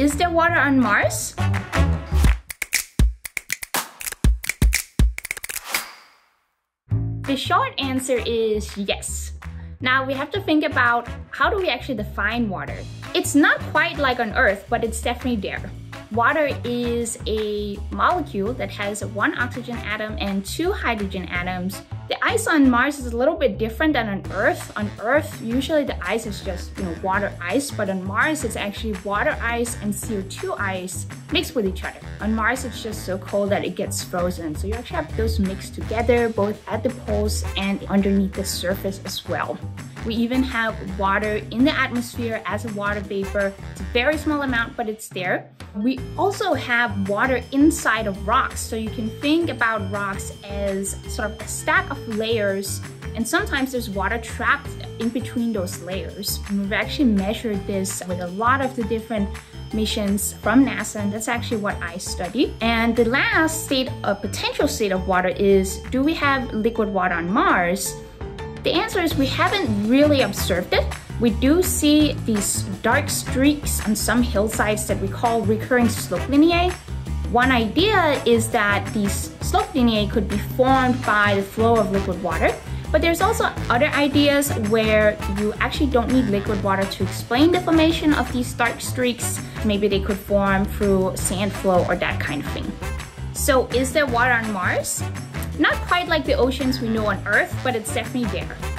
is there water on Mars? The short answer is yes. Now we have to think about how do we actually define water? It's not quite like on Earth, but it's definitely there. Water is a molecule that has one oxygen atom and two hydrogen atoms. The ice on Mars is a little bit different than on Earth. On Earth, usually the ice is just you know water ice, but on Mars it's actually water ice and CO2 ice mixed with each other. On Mars it's just so cold that it gets frozen. So you actually have those mixed together both at the poles and underneath the surface as well. We even have water in the atmosphere as a water vapor. It's a very small amount, but it's there. We also have water inside of rocks. So you can think about rocks as sort of a stack of layers and sometimes there's water trapped in between those layers. And we've actually measured this with a lot of the different missions from NASA, and that's actually what I study. And the last state, a potential state of water is, do we have liquid water on Mars? The answer is we haven't really observed it. We do see these dark streaks on some hillsides that we call recurring slope lineae. One idea is that these slope lineae could be formed by the flow of liquid water, but there's also other ideas where you actually don't need liquid water to explain the formation of these dark streaks. Maybe they could form through sand flow or that kind of thing. So is there water on Mars? Not quite like the oceans we know on Earth, but it's definitely there.